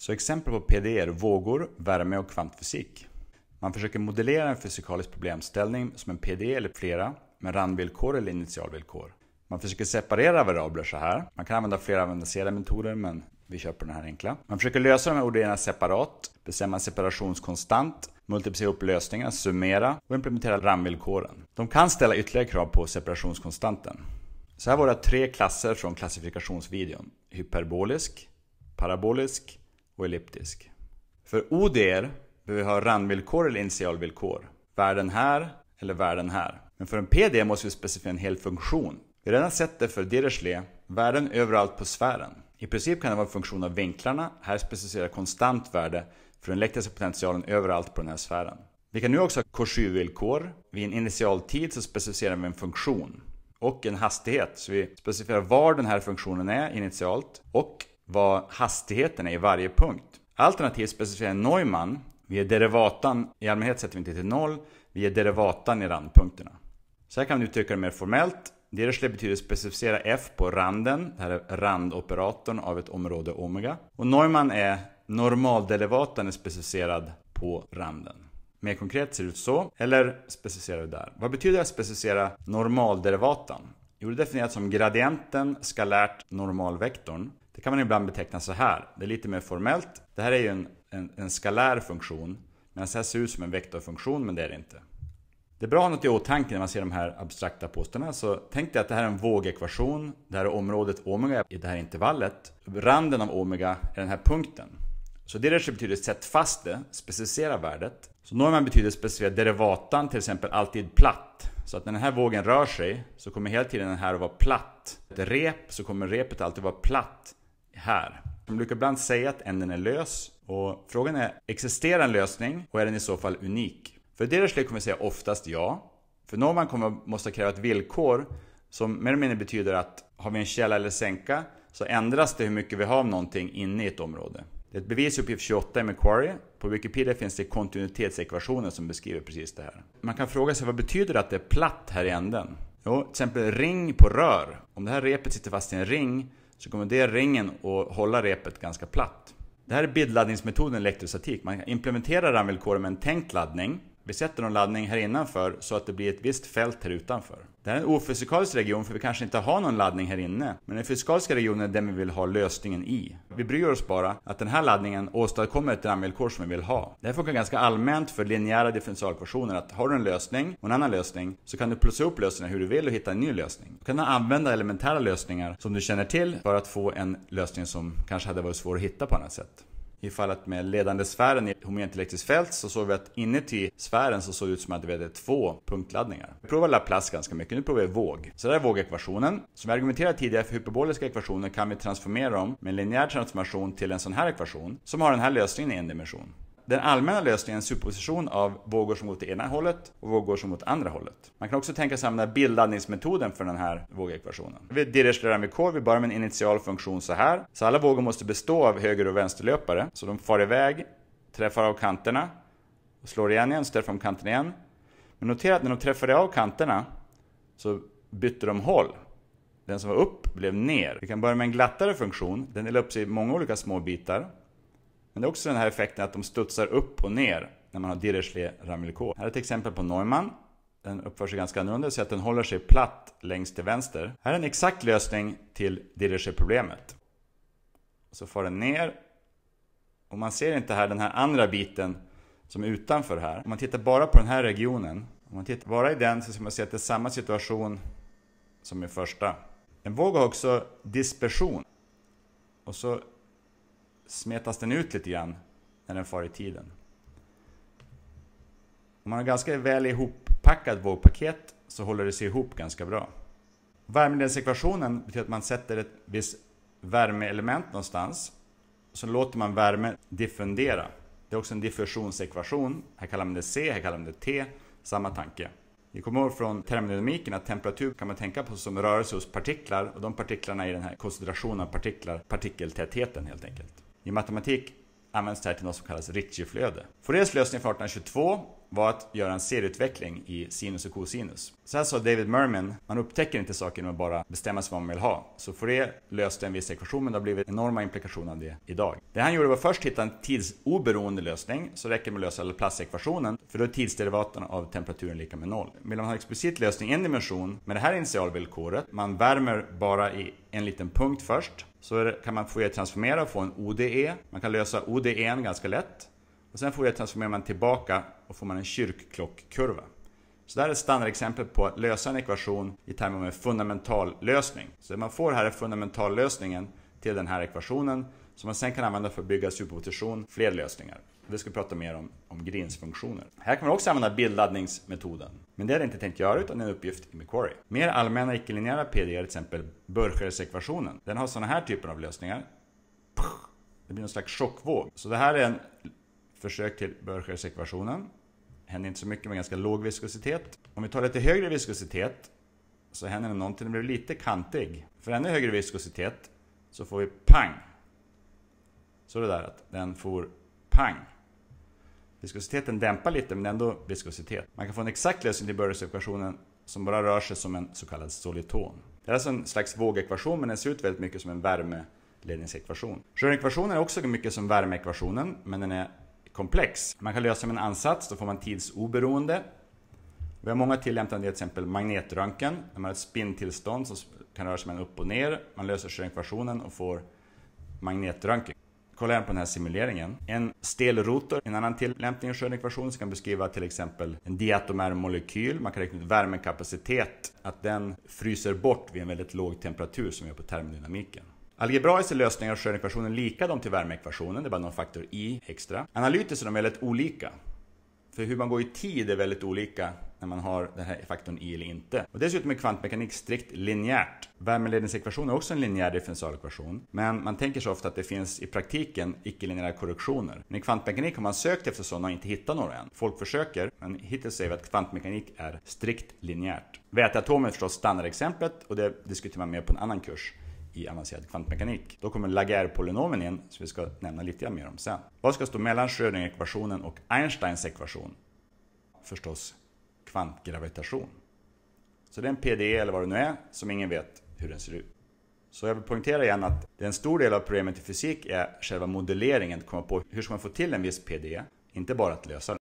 Så exempel på PDE är vågor, värme och kvantfysik. Man försöker modellera en fysikalisk problemställning som en PDE eller flera med randvillkor eller initialvillkor. Man försöker separera variabler så här. Man kan använda flera avancerade metoder men vi kör på den här enkla. Man försöker lösa de här ODEna separat, bestämma separationskonstant, multiplicera upp lösningar, summera och implementera randvillkoren. De kan ställa ytterligare krav på separationskonstanten. Så här var det tre klasser från klassifikationsvideon. Hyperbolisk, parabolisk och elliptisk. För ODR behöver vi ha randvillkor eller initialvillkor. Värden här eller värden här. Men för en PD måste vi specificera en hel funktion. Vi har redan sett det för Dirichlet, värden överallt på sfären. I princip kan det vara en funktion av vinklarna. Här specificerar konstant värde för den elektriska potentialen överallt på den här sfären. Vi kan nu också ha Cauchy-villkor. Vid en initialtid så specificerar vi en funktion och en hastighet. Så vi specificerar var den här funktionen är initialt och vad hastigheten är i varje punkt. Alternativt specificerar Neumann, via derivatan, i allmänhet sätter vi inte till noll, via derivatan i randpunkterna. Så här kan vi uttrycka det mer formellt. Dirichlet betyder specificera f på randen, det här är randoperatorn av ett område omega. Och Neumann är normalderivatan är specificerad på randen. Mer konkret ser det ut så, eller specificerar vi där. Vad betyder att specificera normalderivatan? Jo, det definieras som gradienten skalärt normalvektorn. Det kan man ibland beteckna så här. Det är lite mer formellt. Det här är ju en, en, en skalär funktion. Medan det här ser ut som en vektorfunktion, men det är det inte. Det är bra att ha något i åtanke när man ser de här abstrakta posterna. Så tänk dig att det här är en vågekvation. Det här är området omega i det här intervallet. Randen av omega är den här punkten. Så det betyder sätt fast det, specificera värdet. Så normen betyder specificera derivatan, till exempel alltid platt. Så att när den här vågen rör sig så kommer hela tiden den här att vara platt. Ett rep så kommer repet alltid vara platt här. De brukar ibland säga att änden är lös. Och frågan är, existerar en lösning och är den i så fall unik? För Dirichlet kommer vi säga oftast ja. För Norman kommer måste kräva ett villkor som mer eller mindre betyder att har vi en källa eller sänka så ändras det hur mycket vi har av någonting inne i ett område. Det är ett bevis i uppgift 28 i Macquarie. På Wikipedia finns det kontinuitetsekvationer som beskriver precis det här. Man kan fråga sig vad betyder det att det är platt här i änden? Jo, till exempel ring på rör. Om det här repet sitter fast i en ring så kommer det ringen att hålla repet ganska platt. Det här är bildladdningsmetoden elektrostatik. Man implementerar ramvillkoren med en tänkt laddning vi sätter någon laddning här innanför så att det blir ett visst fält här utanför. Det här är en ofysikalisk region för vi kanske inte har någon laddning här inne. Men den fysikaliska regionen är den vi vill ha lösningen i. Vi bryr oss bara att den här laddningen åstadkommer ett ramvillkor som vi vill ha. Det här funkar ganska allmänt för linjära differentialekvationer att har du en lösning och en annan lösning så kan du plussa upp lösningen hur du vill och hitta en ny lösning. Du kan använda elementära lösningar som du känner till för att få en lösning som kanske hade varit svår att hitta på annat sätt. I fallet med ledande sfären i ett homogent fält så såg vi att inuti sfären så såg det ut som att vi hade två punktladdningar. Vi provade Laplace ganska mycket, nu provar vi våg. Så det är vågekvationen. Som vi argumenterade tidigare för hyperboliska ekvationer kan vi transformera dem med en linjär transformation till en sån här ekvation som har den här lösningen i en dimension den allmänna lösningen är en superposition av vågor som går åt ena hållet och vågor som går åt andra hållet. Man kan också tänka sig använda bildladdningsmetoden för den här vågekvationen. Vi dirigerar med k, vi börjar med en initial funktion så här. Så alla vågor måste bestå av höger och vänsterlöpare. Så de far iväg, träffar av kanterna, och slår igen igen, så träffar de kanten igen. Men notera att när de träffade av kanterna så bytte de håll. Den som var upp blev ner. Vi kan börja med en glattare funktion. Den delar upp sig i många olika små bitar. Men det är också den här effekten att de studsar upp och ner när man har Dirichlet ramvillkor. Här är ett exempel på Neumann. Den uppför sig ganska annorlunda så att den håller sig platt längst till vänster. Här är en exakt lösning till Dirichlet-problemet. Så far den ner. Och man ser inte här den här andra biten som är utanför här. Om man tittar bara på den här regionen. Om man tittar bara i den så ser man se att det är samma situation som i första. En våg har också dispersion. Och så smetas den ut lite grann när den far i tiden. Om man har ganska väl ihoppackat vågpaket så håller det sig ihop ganska bra. Värmedelsekvationen betyder att man sätter ett visst värmeelement någonstans. Så låter man värme diffundera. Det är också en diffusionsekvation. Här kallar man det C, här kallar man det T. Samma tanke. Vi kommer ihåg från termodynamiken att temperatur kan man tänka på som rörelse hos partiklar och de partiklarna är den här koncentrationen av partiklar, partikeltätheten helt enkelt. I matematik används det här till något som kallas Ritchieflöde. Fouriers lösning från 1822 var att göra en serieutveckling i sinus och cosinus. Så här sa David Mermin, man upptäcker inte saker genom att bara bestämma sig vad man vill ha. Så Fourier löste en viss ekvation men det har blivit enorma implikationer av det idag. Det han gjorde var först hitta en tidsoberoende lösning, så räcker det med att lösa Laplace-ekvationen, för då är tidsderivaten av temperaturen lika med noll. Vill man ha explicit lösning i en dimension med det här initialvillkoret, man värmer bara i en liten punkt först, så kan man få transformera och få en ODE. Man kan lösa ODE ganska lätt. Och sen Fourier-transformerar man tillbaka och får man en kyrkklockkurva. Så det här är ett standardexempel på att lösa en ekvation i termer av en fundamental lösning. Så det man får här är fundamentallösningen till den här ekvationen som man sen kan använda för att bygga superposition, fler lösningar. Vi ska prata mer om, om Greens funktioner. Här kan man också använda bildladdningsmetoden. Men det är det inte tänkt göra utan det är en uppgift i Macquarie. Mer allmänna icke-linjära PDR, är till exempel Borchers ekvationen. Den har sådana här typer av lösningar. Det blir någon slags chockvåg. Så det här är en försök till Borchers ekvationen. Händer inte så mycket med ganska låg viskositet. Om vi tar lite högre viskositet så händer det någonting, den blir lite kantig. För ännu högre viskositet så får vi pang. Så det där att den får pang. Viskositeten dämpar lite men ändå viskositet. Man kan få en exakt lösning till Burroughs-ekvationen som bara rör sig som en så kallad soliton. Det är alltså en slags vågekvation men den ser ut väldigt mycket som en värmeledningsekvation. Schrödingerekvationen är också mycket som värmeekvationen men den är komplex. Man kan lösa med en ansats, då får man tidsoberoende. Vi har många tillämpningar, till exempel magnetröntgen, när man har ett spinntillstånd som kan röra sig med en upp och ner. Man löser Schrödinger-ekvationen och får magnetröntgen. Kolla här på den här simuleringen. En stel rotor, en annan tillämpning i Schrödinger-ekvationen som kan beskriva till exempel en diatomär molekyl. Man kan räkna ut värmekapacitet, att den fryser bort vid en väldigt låg temperatur som vi har på termodynamiken. Algebraiska lösningar av Schrödinger-ekvationen likar de till värmeekvationen, det är bara någon faktor i extra. Analytiskt är de väldigt olika. För hur man går i tid är väldigt olika när man har den här faktorn i eller inte. Och dessutom är kvantmekanik strikt linjärt. Värmeledningsekvationen är också en linjär differentialekvation. Men man tänker så ofta att det finns i praktiken icke-linjära korrektioner. Men i kvantmekanik har man sökt efter sådana och inte hittat några än. Folk försöker, men hittills säger vi att kvantmekanik är strikt linjärt. Väteatomer är förstås standardexemplet och det diskuterar man mer på en annan kurs i avancerad kvantmekanik. Då kommer Laguerre-polynomen in, som vi ska nämna lite mer om sen. Vad ska stå mellan Schrödinger-ekvationen och Einsteins ekvation? Förstås kvantgravitation. Så det är en PDE eller vad det nu är, som ingen vet hur den ser ut. Så jag vill poängtera igen att en stor del av problemet i fysik är själva modelleringen, att komma på hur ska man få till en viss PDE, inte bara att lösa den.